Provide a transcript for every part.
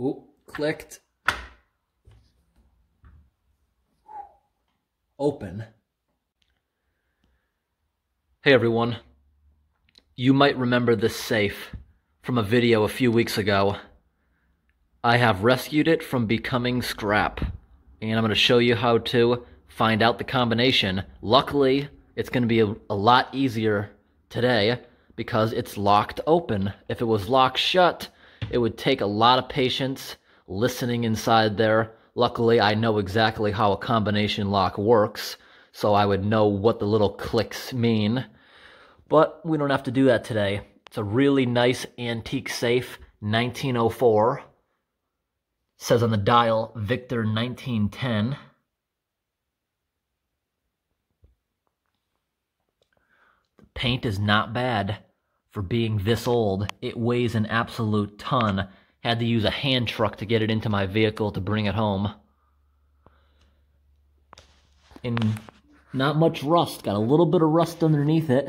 Ooh, clicked. Open. Hey everyone. You might remember this safe from a video a few weeks ago. I have rescued it from becoming scrap. And I'm going to show you how to find out the combination. Luckily, it's going to be a, a lot easier today because it's locked open. If it was locked shut, it would take a lot of patience listening inside there. Luckily, I know exactly how a combination lock works, so I would know what the little clicks mean. But we don't have to do that today. It's a really nice antique safe, 1904. says on the dial, Victor 1910. The paint is not bad for being this old. It weighs an absolute ton. Had to use a hand truck to get it into my vehicle to bring it home. And not much rust. Got a little bit of rust underneath it.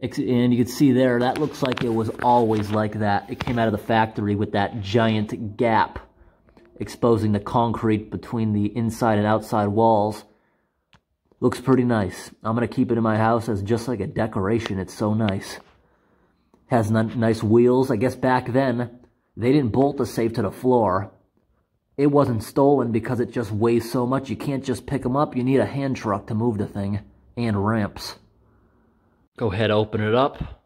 And you can see there, that looks like it was always like that. It came out of the factory with that giant gap exposing the concrete between the inside and outside walls. Looks pretty nice. I'm going to keep it in my house as just like a decoration. It's so nice. Has nice wheels. I guess back then, they didn't bolt the safe to the floor. It wasn't stolen because it just weighs so much. You can't just pick them up. You need a hand truck to move the thing. And ramps. Go ahead, open it up.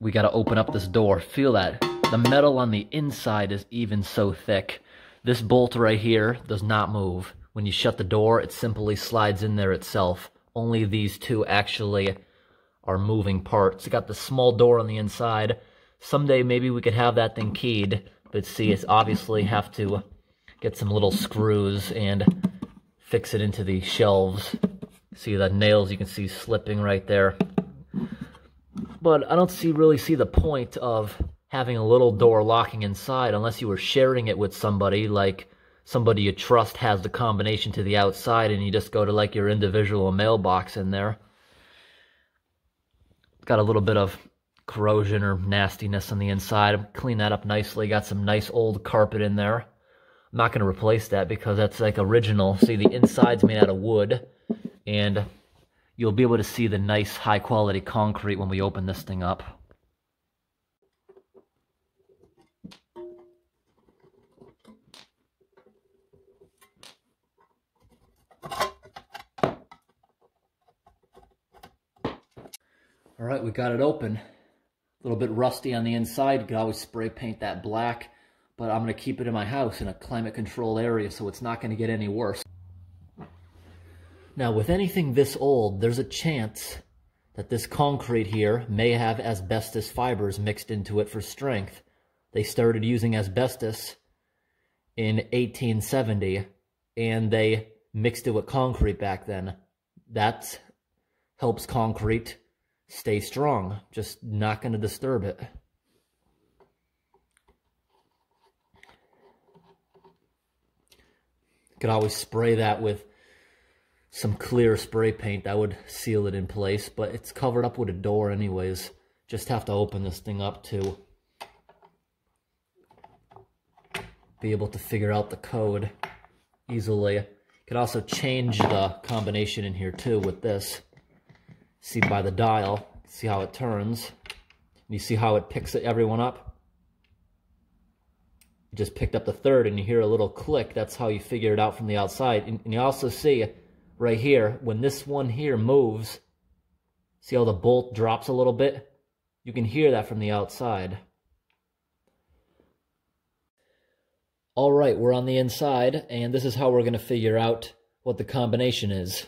We got to open up this door. Feel that. The metal on the inside is even so thick. This bolt right here does not move. When you shut the door, it simply slides in there itself. Only these two actually are moving parts. It got the small door on the inside. Someday maybe we could have that thing keyed, but see, it's obviously have to get some little screws and fix it into the shelves. See the nails you can see slipping right there. But I don't see really see the point of having a little door locking inside unless you were sharing it with somebody like somebody you trust has the combination to the outside and you just go to like your individual mailbox in there got a little bit of corrosion or nastiness on the inside. Clean that up nicely. Got some nice old carpet in there. I'm not going to replace that because that's like original. See, the inside's made out of wood. And you'll be able to see the nice high quality concrete when we open this thing up. All right, we got it open. A little bit rusty on the inside. You could always spray paint that black, but I'm going to keep it in my house in a climate controlled area, so it's not going to get any worse. Now, with anything this old, there's a chance that this concrete here may have asbestos fibers mixed into it for strength. They started using asbestos in 1870, and they mixed it with concrete back then. That helps concrete stay strong. Just not going to disturb it. Could always spray that with some clear spray paint. That would seal it in place, but it's covered up with a door anyways. Just have to open this thing up to be able to figure out the code easily. Could also change the combination in here too with this see by the dial, see how it turns. You see how it picks everyone up? You just picked up the third and you hear a little click. That's how you figure it out from the outside. And, and you also see right here, when this one here moves, see how the bolt drops a little bit? You can hear that from the outside. All right, we're on the inside, and this is how we're going to figure out what the combination is.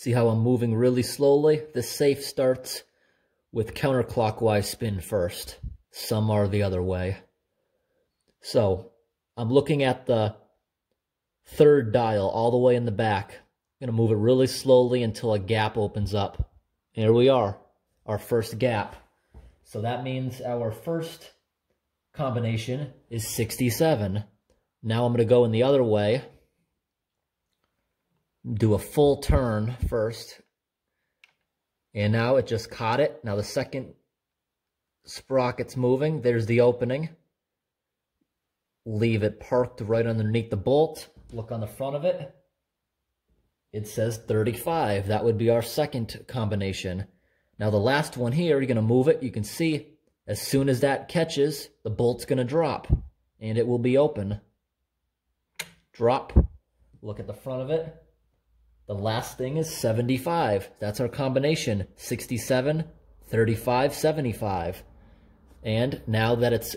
See how I'm moving really slowly? The safe starts with counterclockwise spin first. Some are the other way. So I'm looking at the third dial all the way in the back. I'm going to move it really slowly until a gap opens up. Here we are, our first gap. So that means our first combination is 67. Now I'm going to go in the other way do a full turn first. And now it just caught it. Now the second sprockets moving. There's the opening. Leave it parked right underneath the bolt. Look on the front of it. It says 35. That would be our second combination. Now the last one here, you're going to move it. You can see as soon as that catches, the bolt's going to drop and it will be open. Drop. Look at the front of it. The last thing is 75. That's our combination. 67, 35, 75. And now that it's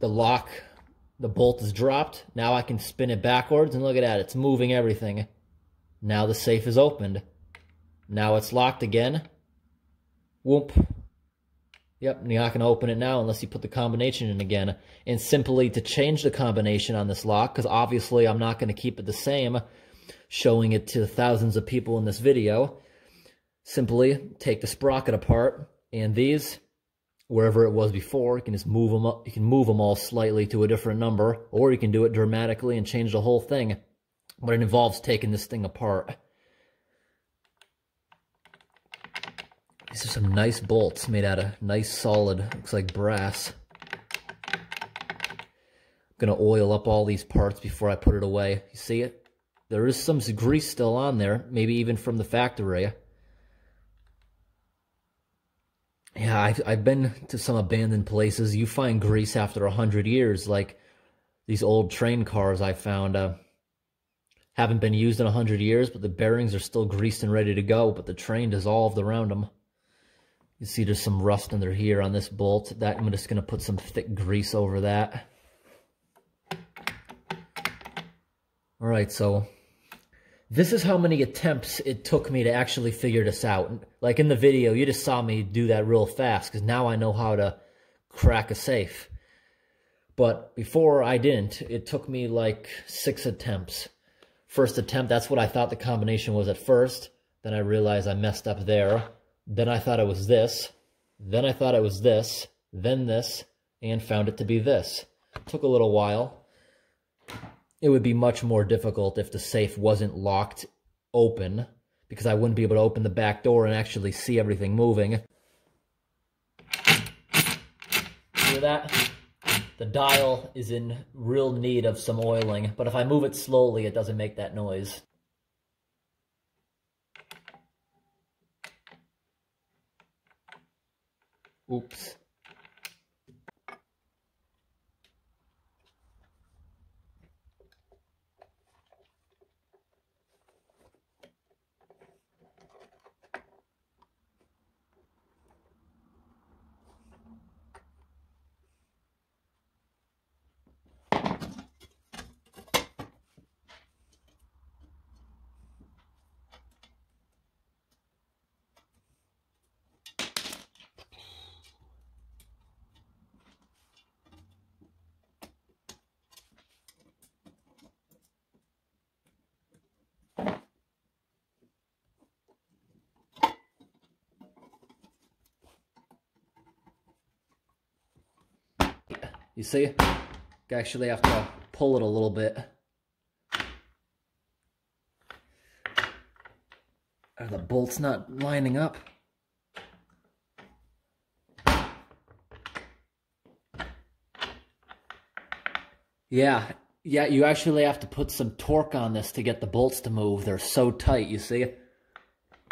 the lock, the bolt is dropped, now I can spin it backwards and look at that. It's moving everything. Now the safe is opened. Now it's locked again. Whoop. Yep, you're not going to open it now unless you put the combination in again. And simply to change the combination on this lock, because obviously I'm not going to keep it the same, showing it to thousands of people in this video, simply take the sprocket apart, and these, wherever it was before, you can just move them up, you can move them all slightly to a different number, or you can do it dramatically and change the whole thing. But it involves taking this thing apart. These are some nice bolts made out of nice solid, looks like brass. I'm gonna oil up all these parts before I put it away. You see it? There is some grease still on there, maybe even from the factory. Yeah, I've, I've been to some abandoned places. You find grease after a hundred years, like these old train cars I found. Uh, haven't been used in a hundred years, but the bearings are still greased and ready to go, but the train dissolved around them. You see there's some rust under here on this bolt. That I'm just going to put some thick grease over that. All right, so this is how many attempts it took me to actually figure this out. Like in the video, you just saw me do that real fast because now I know how to crack a safe. But before I didn't, it took me like six attempts. First attempt, that's what I thought the combination was at first. Then I realized I messed up there. Then I thought it was this. Then I thought it was this. Then this. And found it to be this. Took a little while. It would be much more difficult if the safe wasn't locked open because I wouldn't be able to open the back door and actually see everything moving. Hear that? The dial is in real need of some oiling, but if I move it slowly, it doesn't make that noise. Oops. You see? You actually have to pull it a little bit. Are the bolts not lining up? Yeah, yeah, you actually have to put some torque on this to get the bolts to move. They're so tight, you see?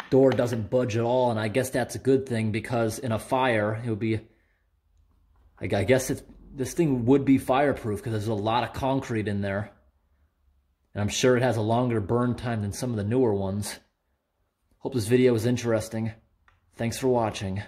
Door doesn't budge at all, and I guess that's a good thing because in a fire, it would be... I guess it's this thing would be fireproof because there's a lot of concrete in there. And I'm sure it has a longer burn time than some of the newer ones. Hope this video was interesting. Thanks for watching.